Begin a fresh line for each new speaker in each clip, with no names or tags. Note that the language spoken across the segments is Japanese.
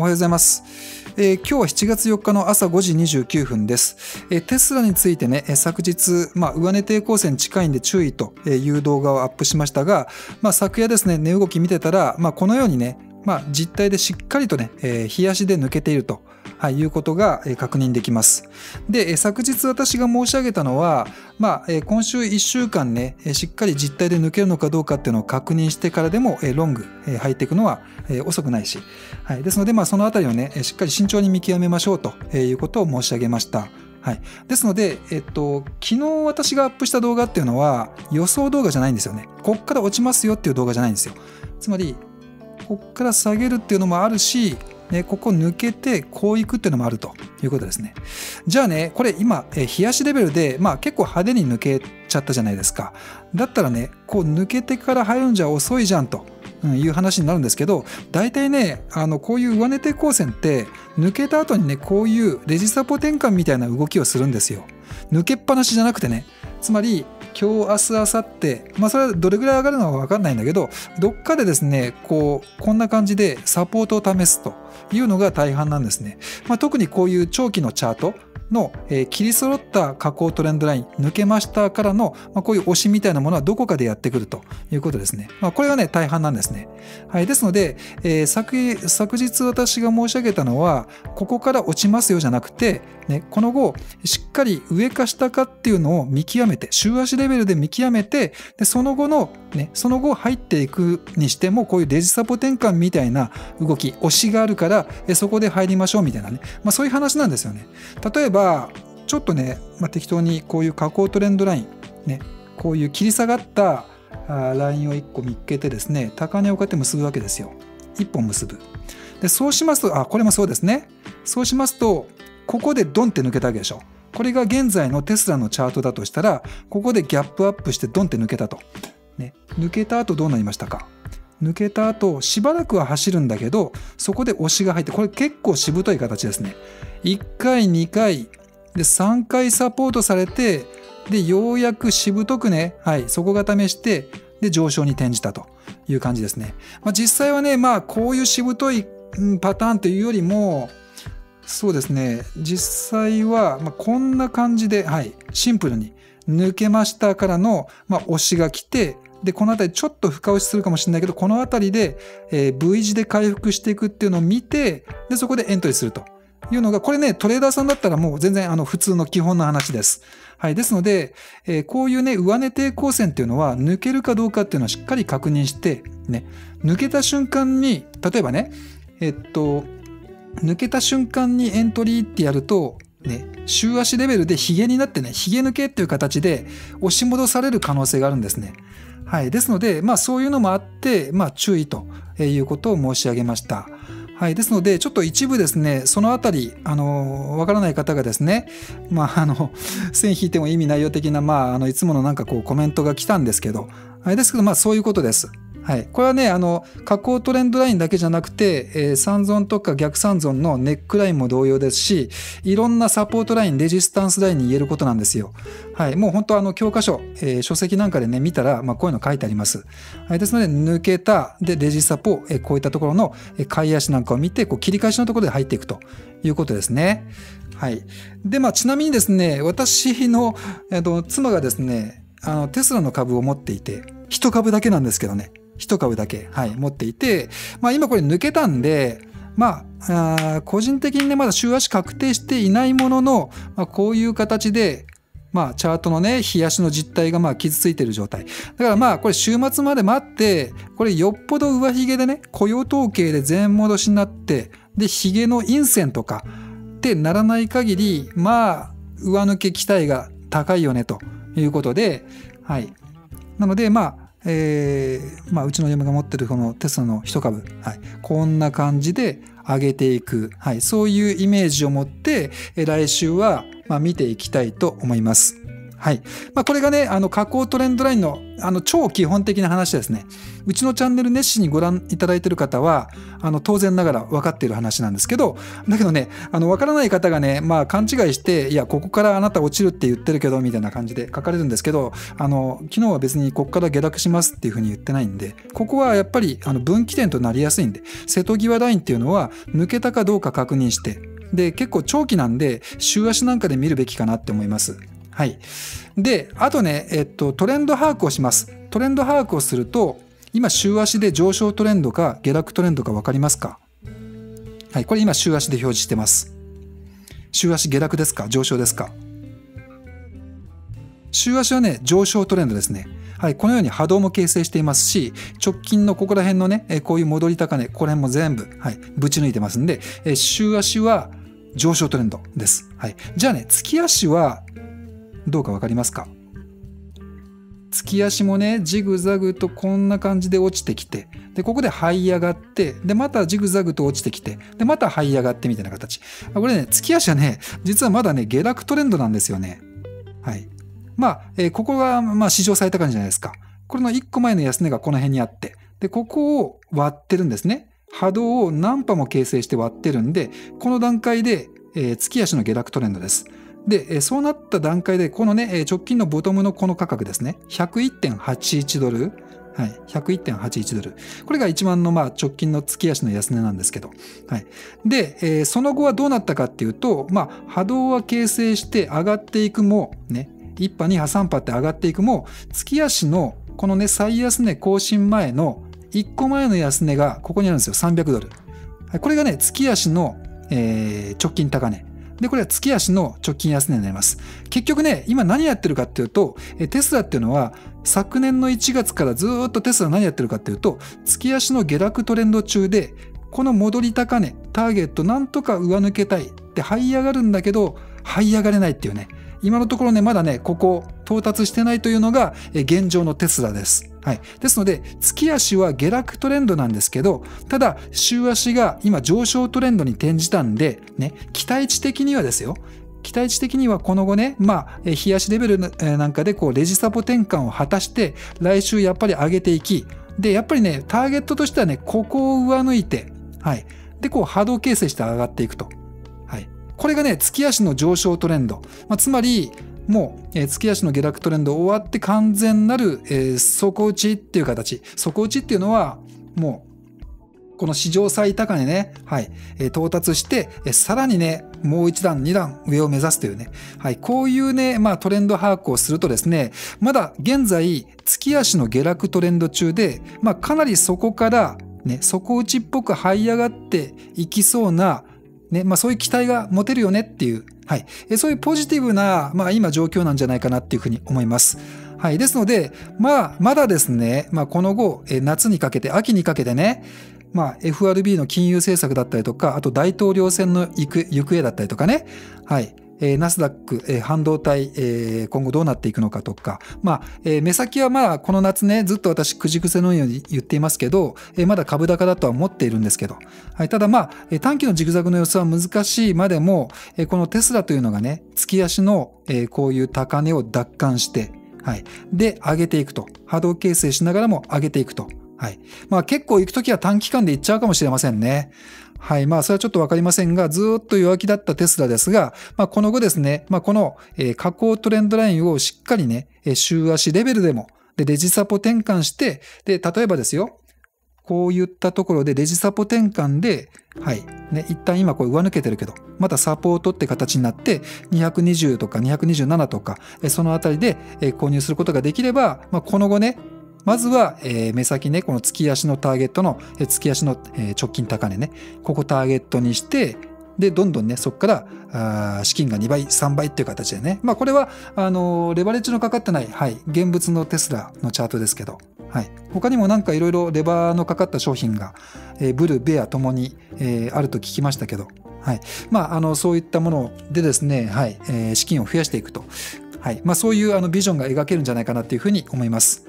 おはようございます。えー、今日は7月4日の朝5時29分です。えー、テスラについてね、え昨日、まあ、上値抵抗線近いんで注意という動画をアップしましたが、まあ、昨夜ですね、値動き見てたら、まあ、このようにね、まあ、実態でしっかりとね、えー、日足で抜けていると。はい、いうことが確認できます。で、昨日私が申し上げたのは、まあ、今週1週間ね、しっかり実態で抜けるのかどうかっていうのを確認してからでも、ロング入っていくのは遅くないし、はい、ですので、まあ、そのあたりをね、しっかり慎重に見極めましょうということを申し上げました。はい。ですので、えっと、昨日私がアップした動画っていうのは予想動画じゃないんですよね。こっから落ちますよっていう動画じゃないんですよ。つまり、こっから下げるっていうのもあるし、ね、ここ抜けてこういくっていうのもあるということですね。じゃあね、これ今、え冷やしレベルで、まあ結構派手に抜けちゃったじゃないですか。だったらね、こう抜けてから入るんじゃ遅いじゃんと。いう話になるんですけど大体ねあのこういう上値抵抗線って抜けた後にねこういうレジスタポ転換みたいな動きをするんですよ抜けっぱなしじゃなくてねつまり今日明日明後日。まあそれはどれぐらい上がるのか分かんないんだけどどっかでですねこうこんな感じでサポートを試すというのが大半なんですね、まあ、特にこういう長期のチャートの、えー、切り揃った下降トレンドライン抜けましたからの、まあ、こういう押しみたいなものはどこかでやってくるということですね。まあ、これがね、大半なんですね。はい。ですので、えー、昨昨日私が申し上げたのは、ここから落ちますよじゃなくて、ね、この後、しっかり上か下かっていうのを見極めて、週足レベルで見極めて、でその後の、ね、その後入っていくにしても、こういうレジサポ転換みたいな動き、押しがあるから、えそこで入りましょうみたいなね。まあそういう話なんですよね。例えば、ばちょっとね、まあ、適当にこういう下降トレンドライン、ね、こういう切り下がったラインを1個見っけてですね高値をこうやって結ぶわけですよ。1本結ぶ。でそうしますとあこれもそうですね。そうしますとここでドンって抜けたわけでしょ。これが現在のテスラのチャートだとしたらここでギャップアップしてドンって抜けたと、ね、抜けた後どうなりましたか？抜けた後しばらくは走るんだけどそこで押しが入ってこれ結構しぶとい形ですね。1回2回で3回サポートされてでようやくしぶとくね、はい、底固めしてで上昇に転じたという感じですね、まあ、実際はねまあこういうしぶといパターンというよりもそうですね。実際は、まあ、こんな感じで、はい、シンプルに抜けましたからの、まあ、押しが来てで、この辺りちょっと深押しするかもしれないけど、この辺りで、えー、V 字で回復していくっていうのを見て、で、そこでエントリーするというのが、これね、トレーダーさんだったらもう全然あの普通の基本の話です。はい。ですので、えー、こういうね、上値抵抗線っていうのは抜けるかどうかっていうのはしっかり確認して、ね、抜けた瞬間に、例えばね、えっと、抜けた瞬間にエントリーってやると、ね、週足レベルでヒゲになってね、ヒゲ抜けっていう形で押し戻される可能性があるんですね。はい。ですので、まあそういうのもあって、まあ注意ということを申し上げました。はい。ですので、ちょっと一部ですね、そのあたり、あの、わからない方がですね、まあ、あの、線引いても意味内容的な、まあ、あの、いつものなんかこうコメントが来たんですけど、はい。ですけど、まあそういうことです。はい、これはねあの下降トレンドラインだけじゃなくて、えー、三尊とか逆三尊のネックラインも同様ですしいろんなサポートラインレジスタンスラインに言えることなんですよ。はい、もう本当あの教科書、えー、書籍なんかでね見たら、まあ、こういうの書いてあります。はい、ですので抜けたでレジサポ、えー、こういったところの買い足なんかを見てこう切り返しのところで入っていくということですね。はい、でまあちなみにですね私の、えー、と妻がですねあのテスラの株を持っていて1株だけなんですけどね1株だけ、はい、持っていて、まあ、今これ抜けたんで、まあ、あ個人的にね、まだ週足確定していないものの、まあ、こういう形で、まあ、チャートのね、冷やしの実態がまあ傷ついている状態。だからまあ、これ週末まで待って、これよっぽど上髭でね、雇用統計で全戻しになって、で、髭の陰線とかってならない限り、まあ、上抜け期待が高いよねということで、はい。なので、まあ、えーまあ、うちの嫁が持ってるこのテスラの一株、はい、こんな感じで上げていく、はい、そういうイメージを持って来週はまあ見ていきたいと思います。はい。まあ、これがね、あの、加工トレンドラインの、あの、超基本的な話ですね。うちのチャンネル熱心にご覧いただいている方は、あの、当然ながら分かっている話なんですけど、だけどね、あの、分からない方がね、まあ、勘違いして、いや、ここからあなた落ちるって言ってるけど、みたいな感じで書かれるんですけど、あの、昨日は別にここから下落しますっていうふうに言ってないんで、ここはやっぱり、あの、分岐点となりやすいんで、瀬戸際ラインっていうのは、抜けたかどうか確認して、で、結構長期なんで、週足なんかで見るべきかなって思います。はい。で、あとね、えっと、トレンド把握をします。トレンド把握をすると、今、週足で上昇トレンドか下落トレンドか分かりますか？はい、これ今、週足で表示してます。週足下落ですか？上昇ですか？週足はね、上昇トレンドですね。はい、このように波動も形成していますし、直近のここら辺のね、こういう戻り高値、ここら辺も全部、はい、ぶち抜いてますんで、週足は上昇トレンドです。はい。じゃあね、月足はどうか分かりますか？月足もねジグザグとこんな感じで落ちてきてでここで這い上がってでまたジグザグと落ちてきてでまた這い上がってみたいな形。これね月足はね実はまだね下落トレンドなんですよね。はい。まあ、えー、ここがまあ史上最高値じゃないですか。これの1個前の安値がこの辺にあってでここを割ってるんですね。波動を何波も形成して割ってるんでこの段階で、えー、月足の下落トレンドです。で、そうなった段階で、このね、直近のボトムのこの価格ですね、101.81ドル、はい、101.81ドル。これが一番のまあ直近の月足の安値なんですけど。はい。で、えー、その後はどうなったかっていうと、まあ、波動は形成して上がっていくも、ね、1波、2波、3波って上がっていくも、月足のこのね、最安値更新前の1個前の安値がここにあるんですよ、300ドル。これがね、月足の、えー、直近高値。で、これは月足の直近安値になります。結局ね、今何やってるかっていうと、テスラっていうのは昨年の1月からずっとテスラ何やってるかっていうと、月足の下落トレンド中で、この戻り高値、ターゲットなんとか上抜けたいって這い上がるんだけど、這い上がれないっていうね。今のところね、まだね、ここ到達してないというのが現状のテスラです。はい。ですので、月足は下落トレンドなんですけど、ただ、週足が今上昇トレンドに転じたんで、ね、期待値的にはですよ、期待値的にはこの後ね、まあ、冷やしレベルなんかでこうレジサポ転換を果たして、来週やっぱり上げていき、で、やっぱりね、ターゲットとしてはね、ここを上抜いて、はい。で、こう波動形成して上がっていくと。はい。これがね、月足の上昇トレンド。まあ、つまり、もう、えー、月足の下落トレンド終わって完全なる、えー、底打ちっていう形。底打ちっていうのは、もう、この史上最高値ね、はい、えー、到達して、えー、さらにね、もう一段、二段上を目指すというね、はい、こういうね、まあトレンド把握をするとですね、まだ現在、月足の下落トレンド中で、まあかなりそこから、ね、底打ちっぽく這い上がっていきそうな、ね、まあそういう期待が持てるよねっていう、はい。そういうポジティブな、まあ今状況なんじゃないかなっていうふうに思います。はい。ですので、まあ、まだですね、まあこの後、夏にかけて、秋にかけてね、まあ FRB の金融政策だったりとか、あと大統領選の行方だったりとかね、はい。えー、ナスダック、えー、半導体、えー、今後どうなっていくのかとか、まあ、えー、目先はまあ、この夏ね、ずっと私、くじ癖のように言っていますけど、えー、まだ株高だとは思っているんですけど、はい、ただまあ、短期のジグザグの予想は難しいまでも、えー、このテスラというのがね、月足の、えー、こういう高値を奪還して、はい。で、上げていくと。波動形成しながらも上げていくと。はい。まあ結構行くときは短期間で行っちゃうかもしれませんね。はい。まあ、それはちょっとわかりませんが、ずっと弱気だったテスラですが、まあ、この後ですね、まあ、この、えー、下降トレンドラインをしっかりね、えー、週足レベルでも、で、レジサポ転換して、で、例えばですよ、こういったところでレジサポ転換で、はい。ね、一旦今こう上抜けてるけど、またサポートって形になって、220とか227とか、そのあたりで購入することができれば、まあ、この後ね、まずは、えー、目先ね、この月足のターゲットの、えー、月足の、えー、直近高値ね、ここターゲットにして、で、どんどんね、そこからあ資金が2倍、3倍っていう形でね。まあ、これは、あのー、レバレッジのかかってない、はい、現物のテスラのチャートですけど、はい。他にもなんかいろいろレバーのかかった商品が、えー、ブル、ベアともに、えー、あると聞きましたけど、はい。まあ、あの、そういったものでですね、はい、えー、資金を増やしていくと。はい。まあ、そういうあのビジョンが描けるんじゃないかなっていうふうに思います。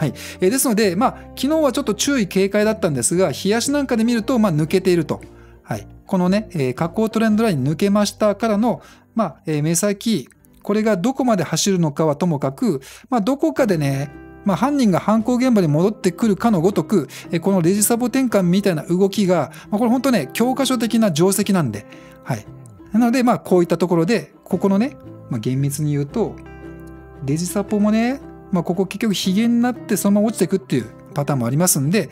はい、えー、ですので、まあ、昨日はちょっと注意警戒だったんですが、冷やしなんかで見ると、まあ、抜けていると。はい、このね、えー、下降トレンドライン抜けましたからの、まあ、えー、目先、これがどこまで走るのかはともかく、まあ、どこかでね、まあ、犯人が犯行現場に戻ってくるかのごとく、このレジサボ転換みたいな動きが、まあ、これ本当ね、教科書的な定石なんで、はい。なので、まあ、こういったところで、ここのね、まあ、厳密に言うと、レジサポもね、まあ、ここ結局ヒゲになってそのまま落ちていくっていうパターンもありますんで、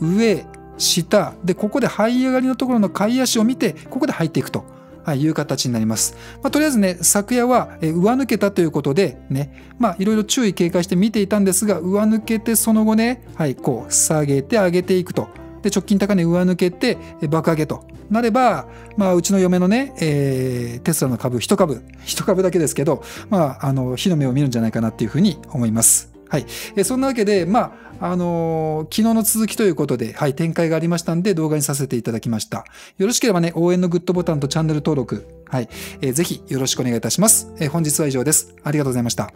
上、下、で、ここで這い上がりのところの買い足を見て、ここで入っていくと。はい、いう形になります。まあ、とりあえずね、昨夜は上抜けたということで、ね、まあ、いろいろ注意警戒して見ていたんですが、上抜けてその後ね、はい、こう、下げて上げていくと。で、直近高値上抜けて爆上げとなれば、まあ、うちの嫁のね、えー、テスラの株、一株、一株だけですけど、まあ、あの、火の目を見るんじゃないかなっていうふうに思います。はい。えそんなわけで、まあ、あのー、昨日の続きということで、はい、展開がありましたんで動画にさせていただきました。よろしければね、応援のグッドボタンとチャンネル登録、はい、えー、ぜひよろしくお願いいたします。えー、本日は以上です。ありがとうございました。